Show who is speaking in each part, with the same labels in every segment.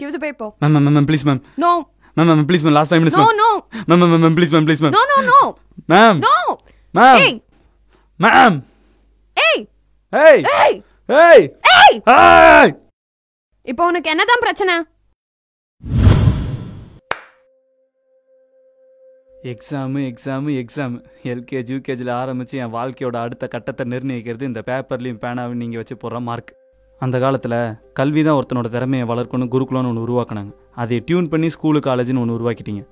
Speaker 1: Give the paper.
Speaker 2: Ma'am ma'am ma'am please ma'am
Speaker 1: No.
Speaker 2: Ma'am ma'am please ma'am last five minutes
Speaker 1: No,
Speaker 2: ma'am
Speaker 1: no.
Speaker 2: Ma'am ma'am ma'am please ma'am please ma'am
Speaker 1: No, no, no.
Speaker 2: Ma'am
Speaker 1: No.
Speaker 2: Ma'am
Speaker 1: Hey.
Speaker 2: Ma'am
Speaker 1: Hey.
Speaker 2: ஏய்
Speaker 1: Hey.
Speaker 2: ஏய்
Speaker 1: Hey.
Speaker 2: ஏய்
Speaker 1: இப்போ உனக்கு என்னதான் பிரச்சனை
Speaker 2: exam exam exam LKG யூகேஜியில் ஆரம்பித்து என் வாழ்க்கையோட அடுத்த கட்டத்தை நிர்ணயிக்கிறது இந்த பேப்பர்லையும் பேனாவும் நீங்கள் வச்சு போடுற மார்க் அந்த காலத்தில் கல்வி தான் ஒருத்தனோட திறமையை வளர்க்கணும் குருகுலம்னு ஒன்று உருவாக்குனாங்க. அதை டியூன் பண்ணி ஸ்கூலு காலேஜ்னு ஒன்று உருவாக்கிட்டீங்க.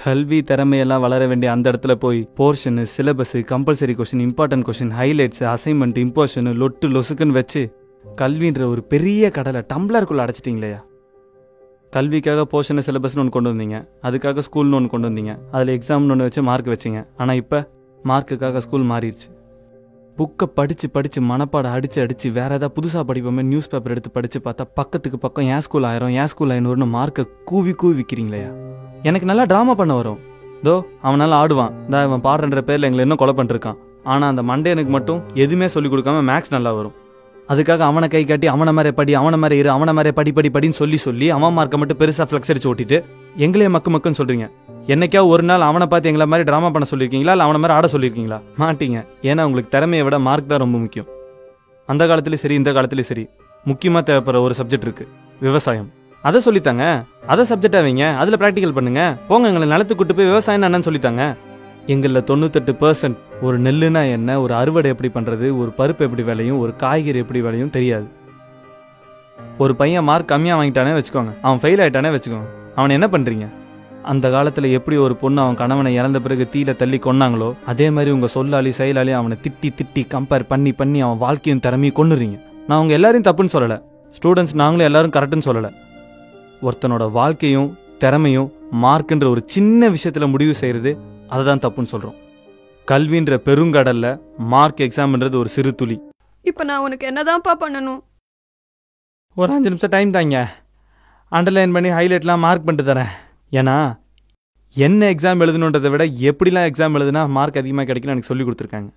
Speaker 2: கல்வி திறமையெல்லாம் வளர வேண்டிய அந்த இடத்துல போய் portion syllabus compulsory question important question highlights assignment imposition லொட்டு லொசுக்குன்னு வச்சு கல்வின்ற ஒரு பெரிய கடலை டம்ளருக்குள்ளே அடைச்சிட்டிங்களையா? கல்விக்காக போர்ஷனை சிலபஸ்னு ஒன்று கொண்டு வந்தீங்க. அதுக்காக ஸ்கூல்னு ஒன்று கொண்டு வந்தீங்க. அதில் எக்ஸாம்னு ஒன்று வச்சு மார்க் வச்சிங்க. ஆனால் இப்போ மார்க்குக்காக ஸ்கூல் மாறிடுச்சு. புக்கை படித்து படித்து மனப்பாடம் அடித்து அடித்து வேறு ஏதாவது புதுசாக படிப்போமே நியூஸ் பேப்பர் எடுத்து படித்து பார்த்தா பக்கத்துக்கு பக்கம் ஏன் ஸ்கூல் ஆயிரம் ஏன் ஸ்கூல் ஐநூறுனு மார்க்கை கூவி கூவி விற்கிறீங்களேயா எனக்கு நல்லா ட்ராமா பண்ண வரும். தோ அவனால ஆடுவான். தான் இவன் பாடுறன்ற பேரில் எங்களை இன்னும் கொலை பண்ணிருக்கான். ஆனால் அந்த மண்டேனுக்கு மட்டும் எதுவுமே சொல்லிக் கொடுக்காம மேக்ஸ் நல்லா வரும். அதுக்காக அவனை கை காட்டி அவனை மாதிரி படி அவனை மாதிரி இரு அவனை மாதிரி படி படி படின்னு சொல்லி சொல்லி அவன் மார்க்கை மட்டும் பெருசாக ஃப்ளெக்ஸ் அடிச்சு ஓட்டிட்டு எங்களே மக்கு மக்குன்னு சொல்கிறீங்க என்னைக்கா ஒரு நாள் அவனை பார்த்து எங்களை மாதிரி ட்ராமா பண்ண சொல்லியிருக்கீங்களா? இல்லை அவனை மாதிரி ஆட சொல்லியிருக்கீங்களா? மாட்டீங்க. ஏன்னா உங்களுக்கு திறமையை விட மார்க் தான் ரொம்ப முக்கியம். அந்த காலத்துலேயும் சரி இந்த காலத்துலேயும் சரி. முக்கியமாக தேவைப்படுற ஒரு சப்ஜெக்ட் இருக்குது விவசாயம். அதை சொல்லித்தாங்க. அதை சப்ஜெக்டாக வைங்க. அதில் ப்ராக்டிக்கல் பண்ணுங்க. போங்க எங்களை நிலத்துக்கு கூட்டு போய் விவசாயம் என்னன்னு சொல்லித்தாங்க. எங்களில் தொண்ணூத்தெட்டு பர்சன்ட் ஒரு நெல்லுனா என்ன? ஒரு அறுவடை எப்படி பண்ணுறது ஒரு பருப்பு எப்படி விளையும்? ஒரு காய்கறி எப்படி விளையும் தெரியாது. ஒரு பையன் மார்க் கம்மியாக வாங்கிட்டானே வச்சுக்கோங்க. அவன் ஃபெயில் ஆகிட்டானே வச்சுக்கோங்க. அவனை என்ன பண்ணுறீங்க அந்த காலத்தில் எப்படி ஒரு பொண்ணு அவன் கணவனை இறந்த பிறகு தீயில தள்ளி கொன்னாங்களோ அதே மாதிரி உங்கள் சொல்லாளி செயலாளி அவனை திட்டி திட்டி கம்பேர் பண்ணி பண்ணி அவன் வாழ்க்கையும் திறமையும் கொன்னுறீங்க. நான் உங்க எல்லாரையும் தப்புன்னு சொல்லலை. ஸ்டூடெண்ட்ஸ் நாங்களும் எல்லாரும் கரெக்டுன்னு சொல்லலை. ஒருத்தனோட வாழ்க்கையும் திறமையும் மார்க்குன்ற ஒரு சின்ன விஷயத்தில் முடிவு செய்கிறது அதை தான் தப்புன்னு சொல்கிறோம் கல்வின்ற பெருங்கடல்ல மார்க் எக்ஸாம்ன்றது ஒரு சிறு துளி.
Speaker 1: இப்போ நான் உனக்கு என்னதான்ப்பா பண்ணணும்?
Speaker 2: ஒரு அஞ்சு நிமிஷம் டைம் தாங்க. அண்டர்லைன் பண்ணி ஹைலைட்லாம் மார்க் பண்ணிட்டு தரேன். ஏன்னா என்ன எக்ஸாம் எழுதணுன்றதை விட எப்படிலாம் எக்ஸாம் எழுதுனா மார்க் அதிகமாக கிடைக்கும்னு எனக்கு சொல்லி கொடுத்துருக்காங்க.